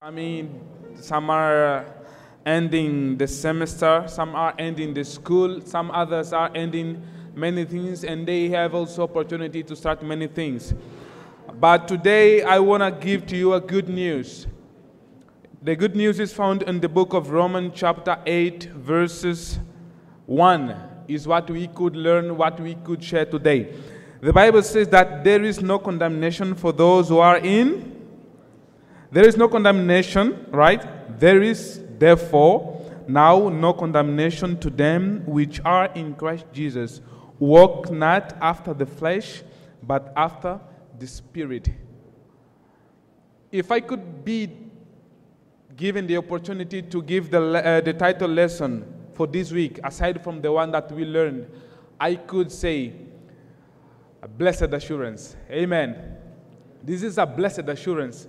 I mean, some are ending the semester, some are ending the school, some others are ending many things, and they have also opportunity to start many things. But today, I want to give to you a good news. The good news is found in the book of Romans, chapter 8, verses 1, is what we could learn, what we could share today. The Bible says that there is no condemnation for those who are in. There is no condemnation, right? There is, therefore, now no condemnation to them which are in Christ Jesus. Walk not after the flesh, but after the Spirit. If I could be given the opportunity to give the, uh, the title lesson for this week, aside from the one that we learned, I could say, a blessed assurance. Amen. This is a blessed assurance,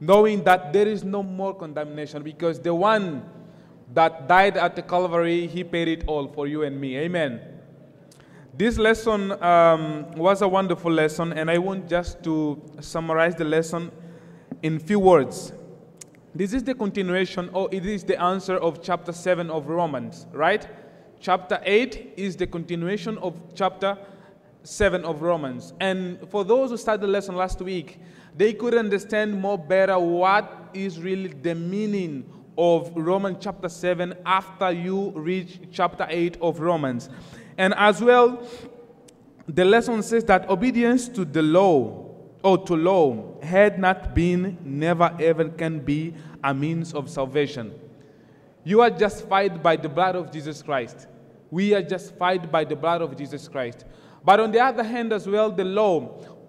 knowing that there is no more condemnation because the one that died at the Calvary, he paid it all for you and me. Amen. This lesson um, was a wonderful lesson, and I want just to summarize the lesson in few words. This is the continuation, or it is the answer of chapter 7 of Romans, right? Chapter 8 is the continuation of chapter 7 of Romans. And for those who started the lesson last week, they could understand more better what is really the meaning of Romans chapter 7 after you reach chapter 8 of Romans. And as well, the lesson says that obedience to the law or to law had not been, never ever can be a means of salvation. You are justified by the blood of Jesus Christ. We are justified by the blood of Jesus Christ. But on the other hand, as well, the law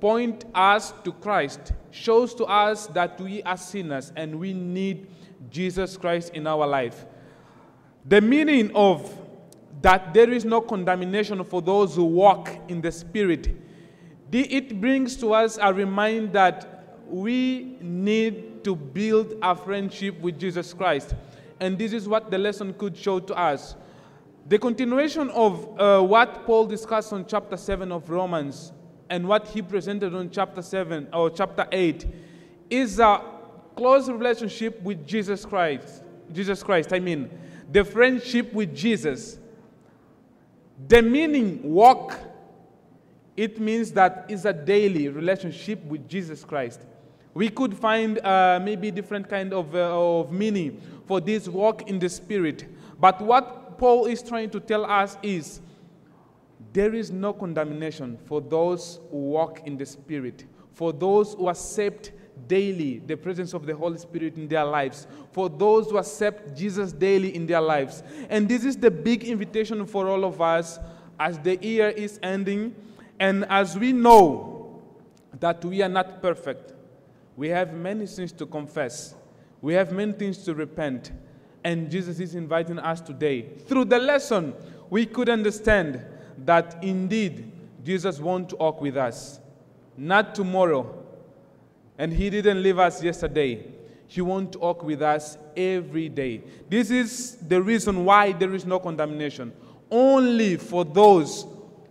point us to Christ, shows to us that we are sinners and we need Jesus Christ in our life. The meaning of that there is no condemnation for those who walk in the Spirit, it brings to us a reminder that we need to build a friendship with Jesus Christ. And this is what the lesson could show to us. The continuation of uh, what Paul discussed on chapter 7 of Romans and what he presented on chapter 7 or chapter 8 is a close relationship with Jesus Christ. Jesus Christ, I mean, the friendship with Jesus. The meaning walk, it means that it's a daily relationship with Jesus Christ. We could find uh, maybe different kind of, uh, of meaning for this walk in the Spirit. But what Paul is trying to tell us is there is no condemnation for those who walk in the Spirit, for those who accept daily the presence of the Holy Spirit in their lives, for those who accept Jesus daily in their lives. And this is the big invitation for all of us as the year is ending and as we know that we are not perfect. We have many sins to confess. We have many things to repent. And Jesus is inviting us today. Through the lesson, we could understand that indeed Jesus wants to walk with us. Not tomorrow. And He didn't leave us yesterday. He wants to walk with us every day. This is the reason why there is no condemnation. Only for those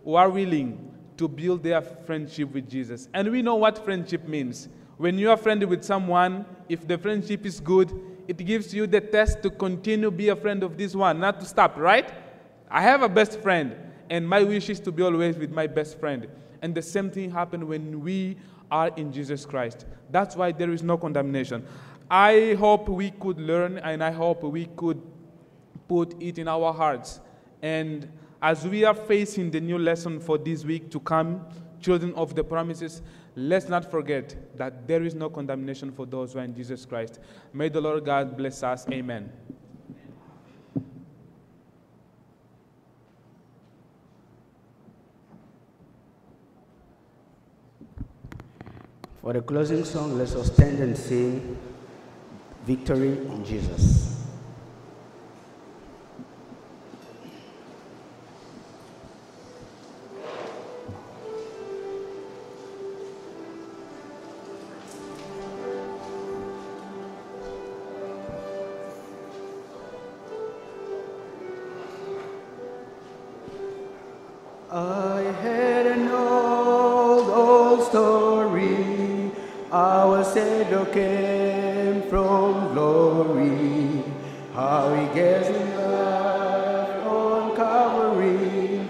who are willing to build their friendship with Jesus. And we know what friendship means. When you are friendly with someone, if the friendship is good, it gives you the test to continue be a friend of this one, not to stop, right? I have a best friend, and my wish is to be always with my best friend. And the same thing happens when we are in Jesus Christ. That's why there is no condemnation. I hope we could learn, and I hope we could put it in our hearts. And as we are facing the new lesson for this week to come, children of the promises, let's not forget that there is no condemnation for those who are in Jesus Christ. May the Lord God bless us. Amen. For the closing song, let us stand and sing Victory in Jesus. angel came from glory, how he gave his life on Calvary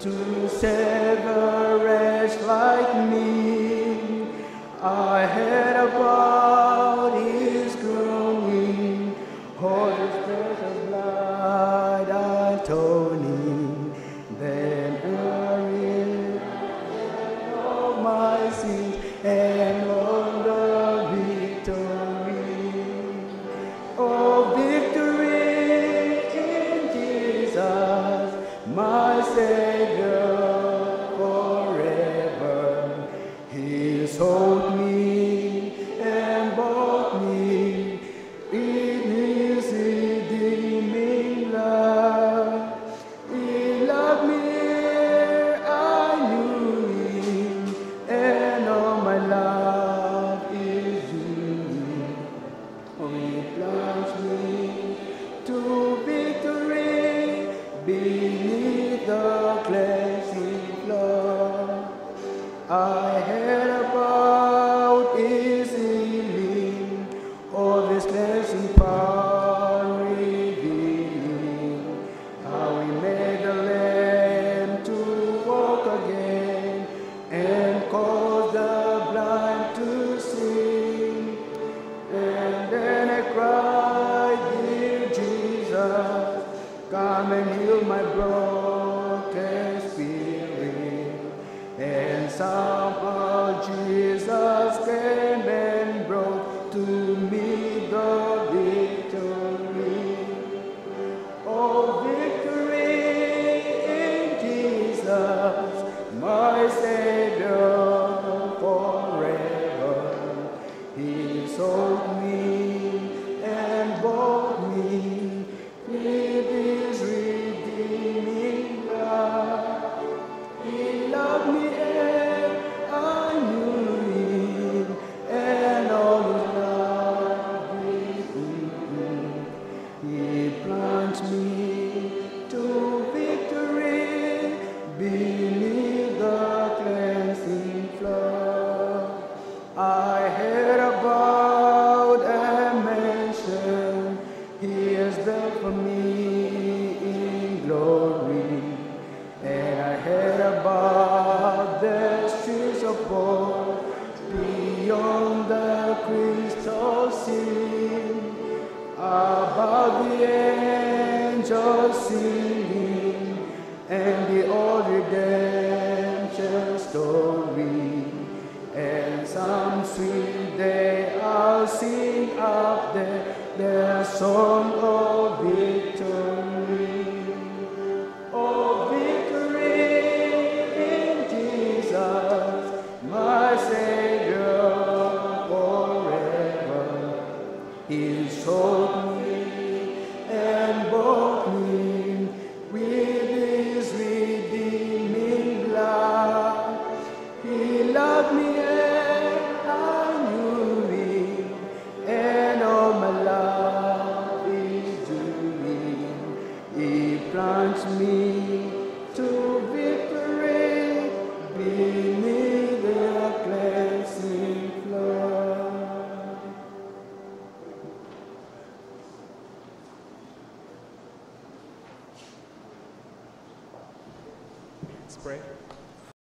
to save a wretch like me. I had a about Jesus. of the angels singing and the old redemption story and some sweet day I'll sing up there the song of the